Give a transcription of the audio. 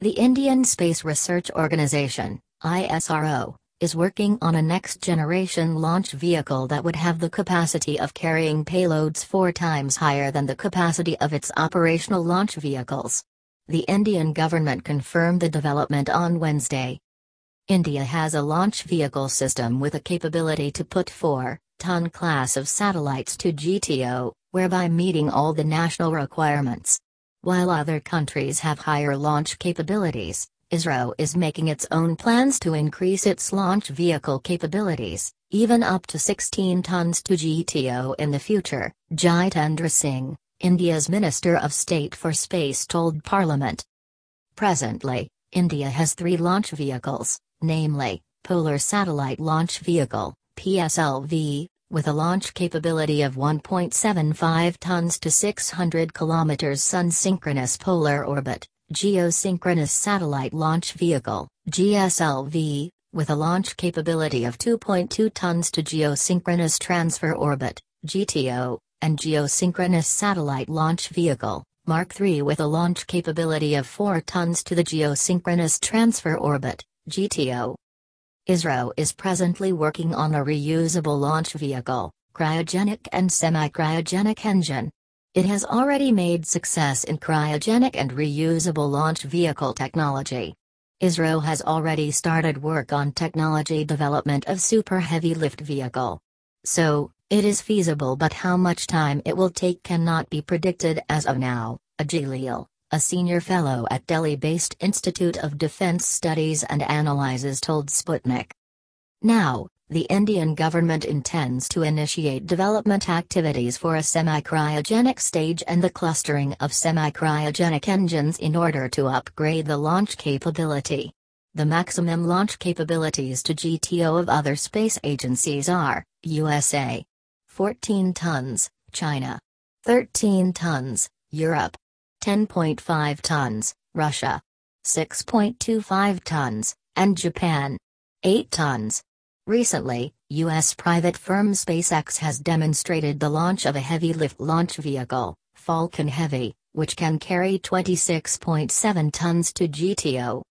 The Indian Space Research Organisation, ISRO, is working on a next generation launch vehicle that would have the capacity of carrying payloads four times higher than the capacity of its operational launch vehicles. The Indian government confirmed the development on Wednesday. India has a launch vehicle system with a capability to put 4 ton class of satellites to GTO, whereby meeting all the national requirements. While other countries have higher launch capabilities, ISRO is making its own plans to increase its launch vehicle capabilities, even up to 16 tons to GTO in the future, Jitendra Singh, India's Minister of State for Space told Parliament. Presently, India has three launch vehicles, namely, Polar Satellite Launch Vehicle, PSLV, with a launch capability of 1.75 tons to 600 kilometers Sun Synchronous Polar Orbit, Geosynchronous Satellite Launch Vehicle, GSLV, with a launch capability of 2.2 tons to Geosynchronous Transfer Orbit, GTO, and Geosynchronous Satellite Launch Vehicle, Mark III with a launch capability of 4 tons to the Geosynchronous Transfer Orbit, GTO. ISRO is presently working on a reusable launch vehicle, cryogenic and semi-cryogenic engine, it has already made success in cryogenic and reusable launch vehicle technology. ISRO has already started work on technology development of super heavy lift vehicle. So, it is feasible but how much time it will take cannot be predicted as of now, Ajey Lele, a senior fellow at Delhi-based Institute of Defense Studies and Analyses told Sputnik. Now, the Indian government intends to initiate development activities for a semi-cryogenic stage and the clustering of semi-cryogenic engines in order to upgrade the launch capability. The maximum launch capabilities to GTO of other space agencies are, USA. 14 tons, China. 13 tons, Europe. 10.5 tons, Russia. 6.25 tons, and Japan. 8 tons. Recently, U.S. private firm SpaceX has demonstrated the launch of a heavy lift launch vehicle, Falcon Heavy, which can carry 26.7 tons to GTO.